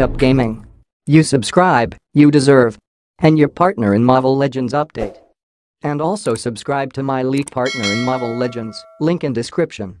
Up Gaming. You subscribe, you deserve. And your partner in Marvel Legends update. And also subscribe to my lead partner in Marvel Legends, link in description.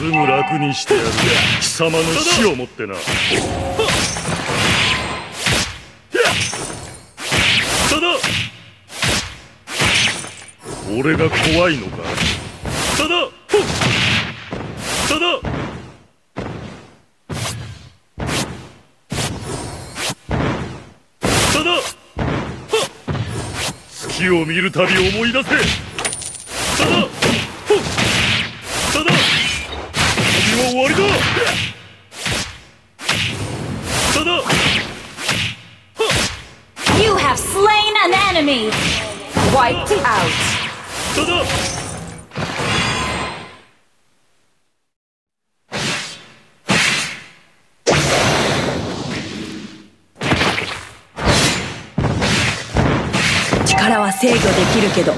すぐ楽にしてやる。貴様の死をもってな。ただ。俺が怖いのか？ただ。ただ。ただ。月を見るたび思い出せ。ただただ旅は終わりだただ You have slain an enemy. Wiped out. ただ力は制御できるけど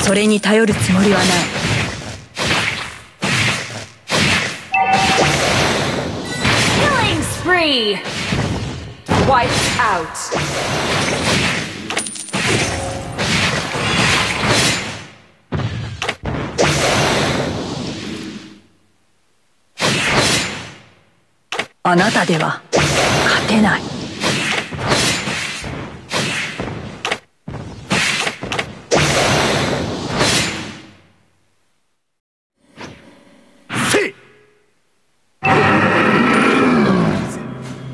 それに頼るつもりはない three. Wipe out. あなたでは勝てない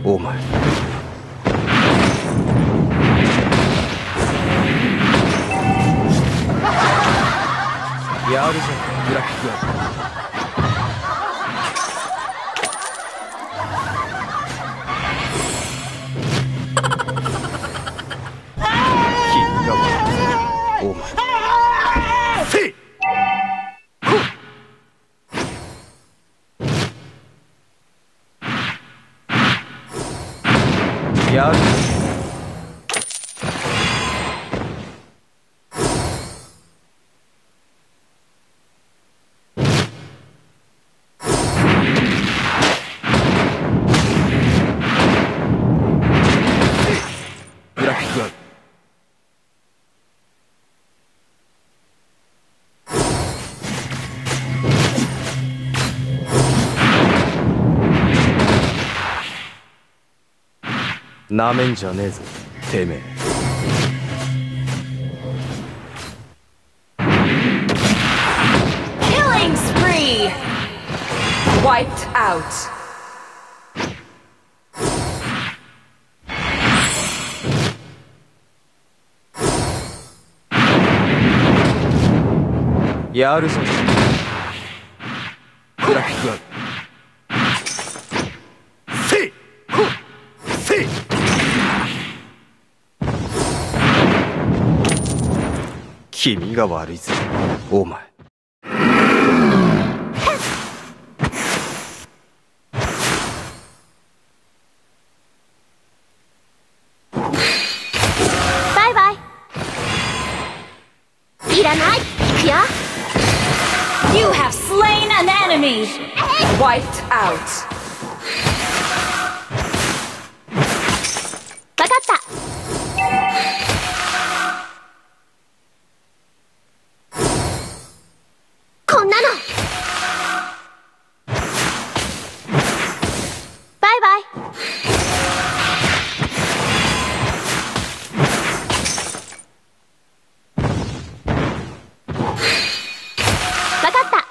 お前。やるぞブラックガーやなめんじゃねえぞ。てめえ.やるぞブラックガード君が悪いぜお前バイバイいらない行くよ You have slain an enemy. Wiped out. バイバイ。わかった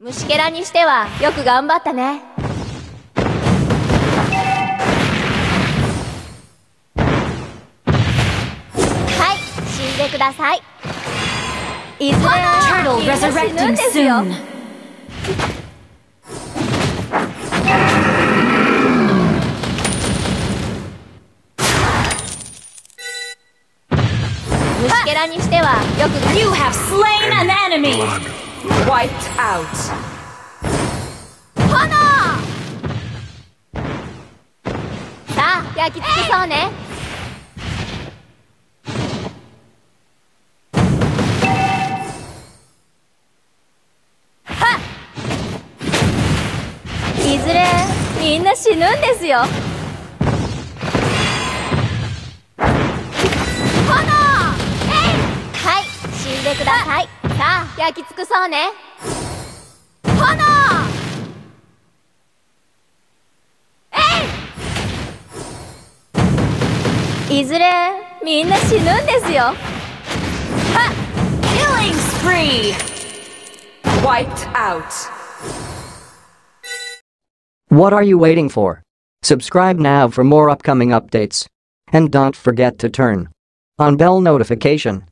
虫けらにしてはよく頑張ったね。はい、死んでください。いずれ Turtle みんな死ぬん resurrecting ですよ soon. 虫けらにしてはよく You have slain an enemy. Wiped out. 炎さあ焼き尽くそうねずれみんな死ぬんですよ。炎！えい！はい死んでください。さあ焼き尽くそうね。炎！いずれみんな死ぬんですよ。Killing spree. Wiped out. What are you waiting for? Subscribe now for more upcoming updates. And don't forget to turn on bell notification